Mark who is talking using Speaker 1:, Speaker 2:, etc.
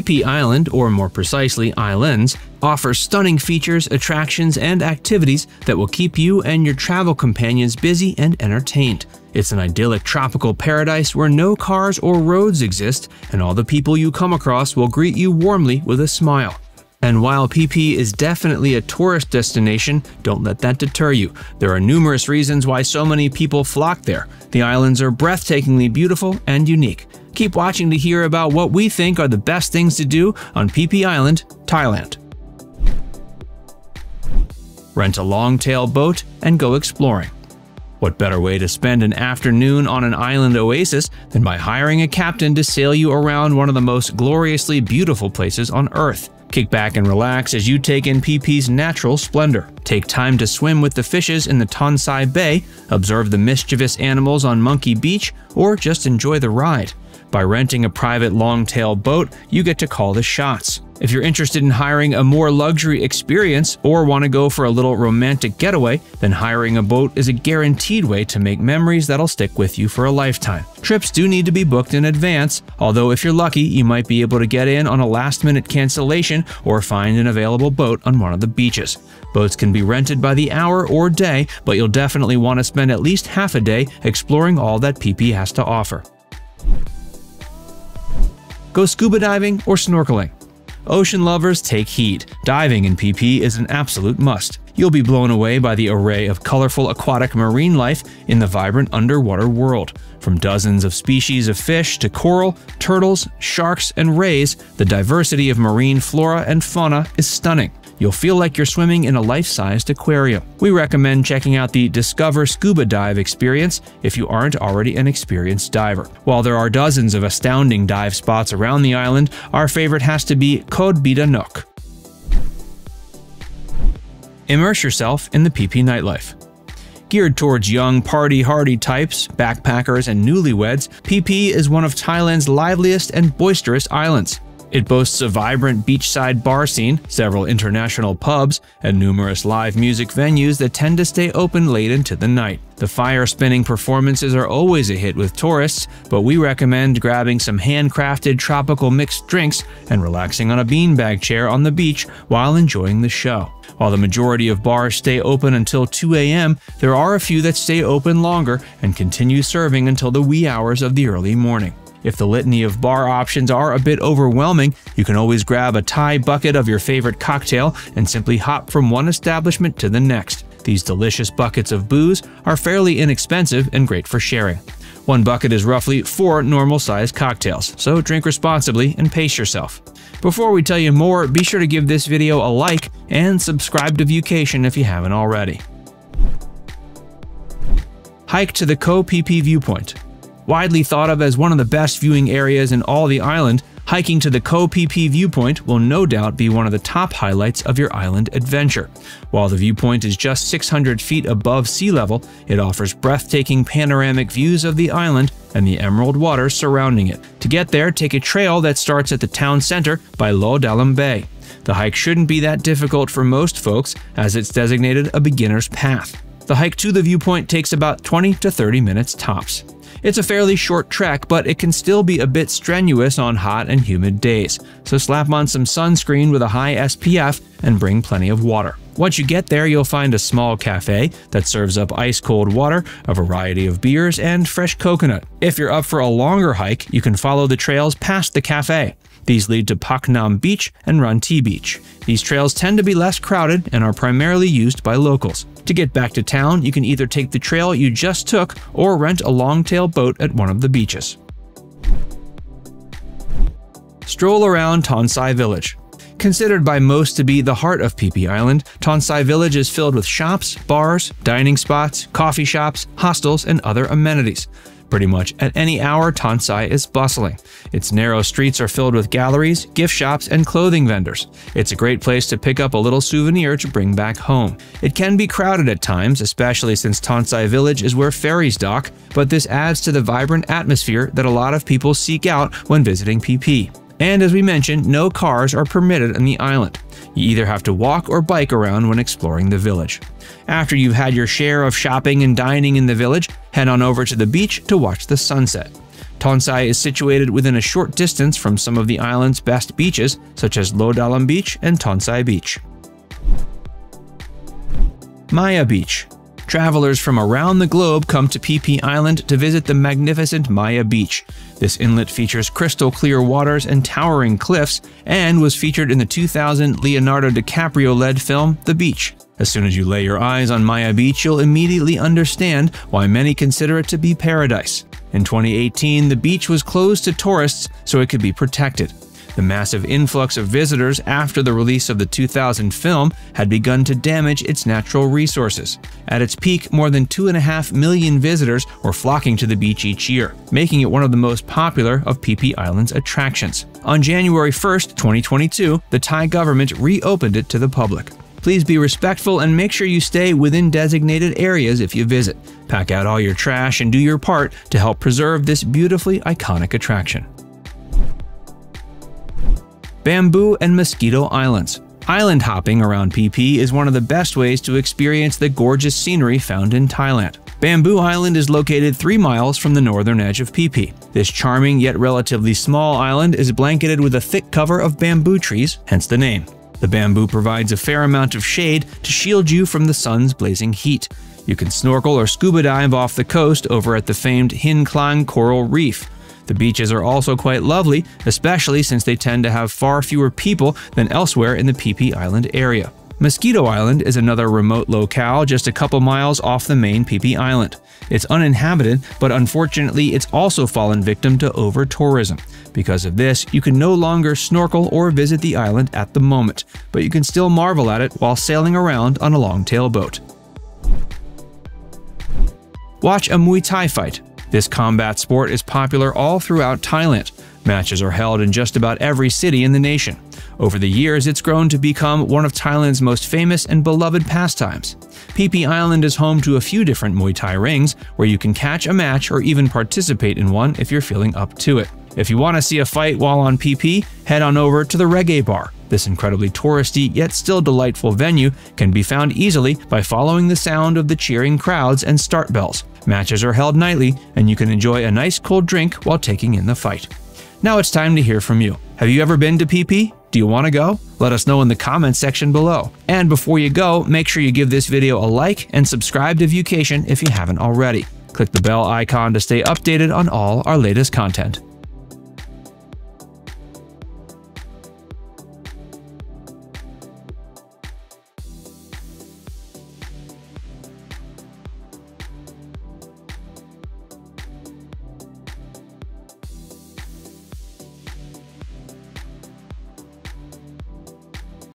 Speaker 1: Phi Island, or more precisely islands, offers stunning features, attractions, and activities that will keep you and your travel companions busy and entertained. It's an idyllic tropical paradise where no cars or roads exist, and all the people you come across will greet you warmly with a smile. And while Phi is definitely a tourist destination, don't let that deter you. There are numerous reasons why so many people flock there. The islands are breathtakingly beautiful and unique. Keep watching to hear about what we think are the best things to do on Phi Island, Thailand. Rent a long-tail boat and go exploring. What better way to spend an afternoon on an island oasis than by hiring a captain to sail you around one of the most gloriously beautiful places on Earth? Kick back and relax as you take in Phi Phi's natural splendor. Take time to swim with the fishes in the Tonsai Bay, observe the mischievous animals on Monkey Beach, or just enjoy the ride. By renting a private long-tail boat, you get to call the shots. If you're interested in hiring a more luxury experience or want to go for a little romantic getaway, then hiring a boat is a guaranteed way to make memories that'll stick with you for a lifetime. Trips do need to be booked in advance, although if you're lucky, you might be able to get in on a last-minute cancellation or find an available boat on one of the beaches. Boats can be rented by the hour or day, but you'll definitely want to spend at least half a day exploring all that Phi has to offer. Go scuba diving or snorkeling. Ocean lovers take heed. Diving in Phi is an absolute must. You'll be blown away by the array of colorful aquatic marine life in the vibrant underwater world. From dozens of species of fish to coral, turtles, sharks, and rays, the diversity of marine flora and fauna is stunning. You'll feel like you're swimming in a life-sized aquarium. We recommend checking out the Discover Scuba Dive experience if you aren't already an experienced diver. While there are dozens of astounding dive spots around the island, our favorite has to be Koh Bida Nok. Immerse yourself in the Phi nightlife. Geared towards young, party-hardy types, backpackers, and newlyweds, Phi is one of Thailand's liveliest and boisterous islands. It boasts a vibrant beachside bar scene, several international pubs, and numerous live music venues that tend to stay open late into the night. The fire spinning performances are always a hit with tourists, but we recommend grabbing some handcrafted tropical mixed drinks and relaxing on a beanbag chair on the beach while enjoying the show. While the majority of bars stay open until 2 a.m., there are a few that stay open longer and continue serving until the wee hours of the early morning. If the litany of bar options are a bit overwhelming, you can always grab a Thai bucket of your favorite cocktail and simply hop from one establishment to the next. These delicious buckets of booze are fairly inexpensive and great for sharing. One bucket is roughly four normal-sized cocktails, so drink responsibly and pace yourself. Before we tell you more, be sure to give this video a like and subscribe to Viewcation if you haven't already. Hike to the Phi Phi Viewpoint Widely thought of as one of the best viewing areas in all the island, hiking to the Phi viewpoint will no doubt be one of the top highlights of your island adventure. While the viewpoint is just 600 feet above sea level, it offers breathtaking panoramic views of the island and the emerald waters surrounding it. To get there, take a trail that starts at the town center by Lo Dalam Bay. The hike shouldn't be that difficult for most folks, as it's designated a beginner's path. The hike to the viewpoint takes about 20 to 30 minutes tops. It's a fairly short trek, but it can still be a bit strenuous on hot and humid days, so slap on some sunscreen with a high SPF and bring plenty of water. Once you get there, you'll find a small cafe that serves up ice cold water, a variety of beers, and fresh coconut. If you're up for a longer hike, you can follow the trails past the cafe. These lead to Pak Nam Beach and Ranti Beach. These trails tend to be less crowded and are primarily used by locals. To get back to town, you can either take the trail you just took or rent a long-tail boat at one of the beaches. Stroll around Tonsai Village. Considered by most to be the heart of Phi Island, Tonsai Village is filled with shops, bars, dining spots, coffee shops, hostels, and other amenities. Pretty much at any hour, Tonsai is bustling. Its narrow streets are filled with galleries, gift shops, and clothing vendors. It's a great place to pick up a little souvenir to bring back home. It can be crowded at times, especially since Tonsai Village is where ferries dock, but this adds to the vibrant atmosphere that a lot of people seek out when visiting Phi. And as we mentioned, no cars are permitted on the island. You either have to walk or bike around when exploring the village. After you've had your share of shopping and dining in the village, head on over to the beach to watch the sunset. Tonsai is situated within a short distance from some of the island's best beaches, such as Lodalam Beach and Tonsai Beach. Maya Beach Travelers from around the globe come to Phi Island to visit the magnificent Maya Beach. This inlet features crystal clear waters and towering cliffs, and was featured in the 2000 Leonardo DiCaprio led film The Beach. As soon as you lay your eyes on Maya Beach, you'll immediately understand why many consider it to be paradise. In 2018, the beach was closed to tourists so it could be protected. The massive influx of visitors after the release of the 2000 film had begun to damage its natural resources. At its peak, more than 2.5 million visitors were flocking to the beach each year, making it one of the most popular of Phi Island's attractions. On January 1, 2022, the Thai government reopened it to the public. Please be respectful and make sure you stay within designated areas if you visit. Pack out all your trash and do your part to help preserve this beautifully iconic attraction. Bamboo and Mosquito Islands. Island hopping around Phi is one of the best ways to experience the gorgeous scenery found in Thailand. Bamboo Island is located 3 miles from the northern edge of Phi. This charming yet relatively small island is blanketed with a thick cover of bamboo trees, hence the name. The bamboo provides a fair amount of shade to shield you from the sun's blazing heat. You can snorkel or scuba dive off the coast over at the famed Hin Klang Coral Reef. The beaches are also quite lovely, especially since they tend to have far fewer people than elsewhere in the Phi Island area. Mosquito Island is another remote locale just a couple miles off the main Phi Island. It's uninhabited, but unfortunately it's also fallen victim to over-tourism. Because of this, you can no longer snorkel or visit the island at the moment, but you can still marvel at it while sailing around on a long-tail boat. Watch a Muay Thai fight. This combat sport is popular all throughout Thailand. Matches are held in just about every city in the nation. Over the years, it's grown to become one of Thailand's most famous and beloved pastimes. Phi Phi Island is home to a few different Muay Thai rings where you can catch a match or even participate in one if you're feeling up to it. If you want to see a fight while on Phi, head on over to the Reggae Bar. This incredibly touristy yet still delightful venue can be found easily by following the sound of the cheering crowds and start bells. Matches are held nightly, and you can enjoy a nice cold drink while taking in the fight. Now it's time to hear from you. Have you ever been to Phi? Do you want to go? Let us know in the comments section below. And before you go, make sure you give this video a like and subscribe to Viewcation if you haven't already. Click the bell icon to stay updated on all our latest content.